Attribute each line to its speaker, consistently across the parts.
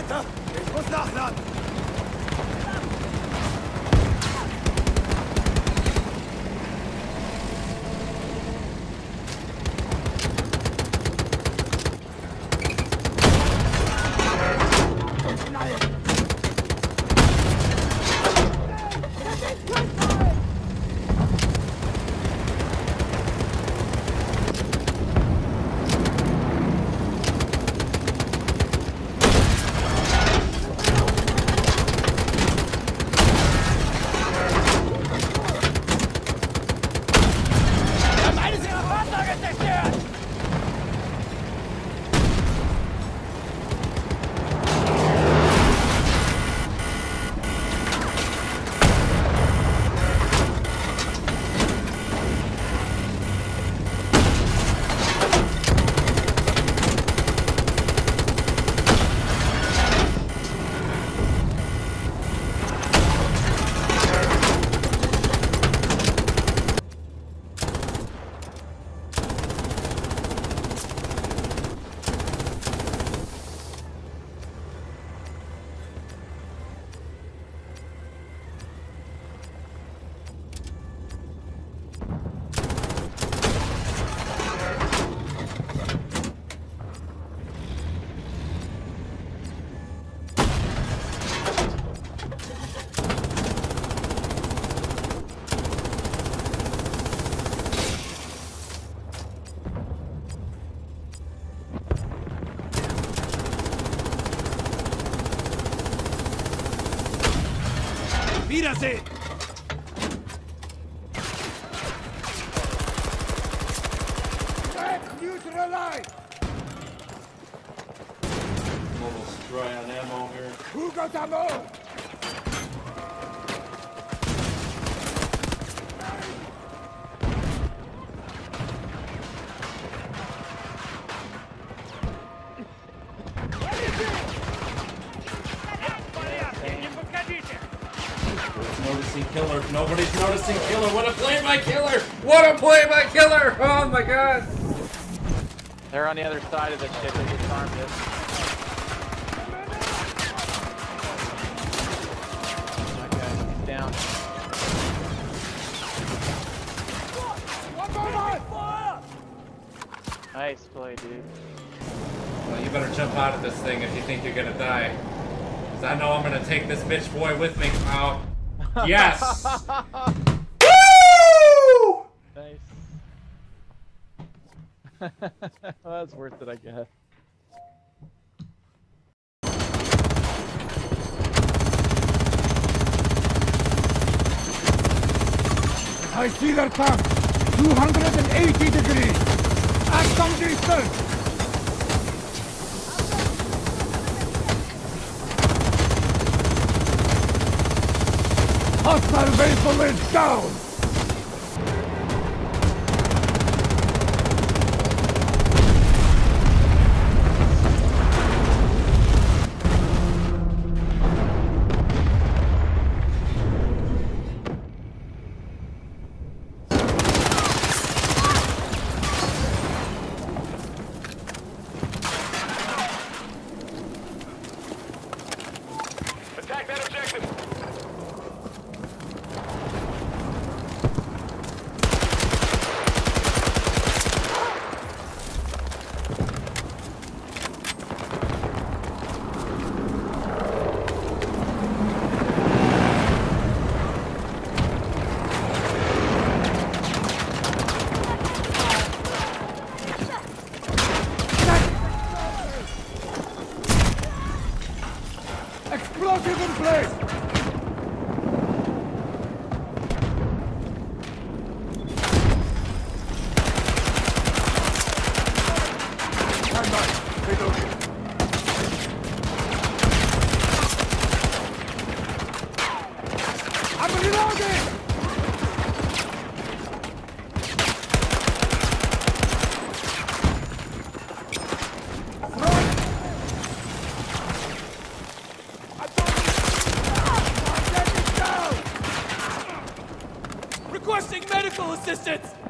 Speaker 1: weiter! Ich muss nachladen! Wiedersehen!
Speaker 2: Neutralized!
Speaker 3: I'm almost dry on ammo here.
Speaker 2: Who got ammo?
Speaker 3: Nobody's noticing killer. What a play by killer! What a play by killer! Oh my god!
Speaker 4: They're on the other side of the ship. They disarmed it. Okay, he's down. Nice play, dude.
Speaker 3: Well, you better jump out of this thing if you think you're gonna die. Cause I know I'm gonna take this bitch boy with me out. Yes! Woo!
Speaker 4: Nice. well, that's worth it, I guess.
Speaker 2: I see their tank. 280 degrees. At some distance. Hostile vessel is down.
Speaker 1: Requesting medical assistance!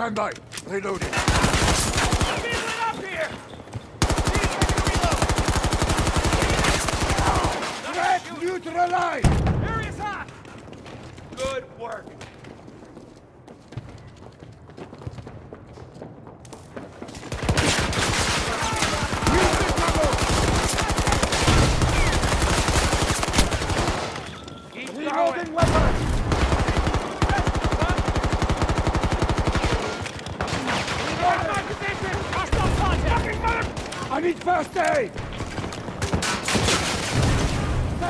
Speaker 2: Stand by. Reloading.
Speaker 1: I'm being lit up here!
Speaker 2: Threat neutralized!
Speaker 1: Area's hot! Good work!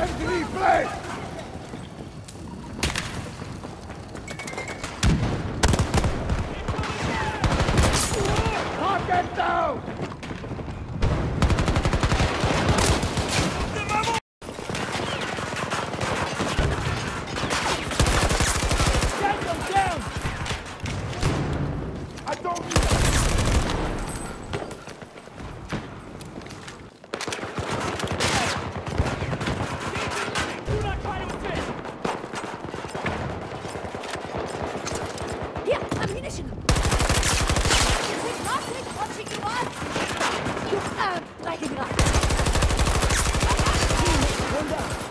Speaker 1: Angry Blade!
Speaker 2: Ammunition! Jetzt
Speaker 1: mit Nachsicht und schick ihn an! Äh,
Speaker 2: reiche Grad! Wunder!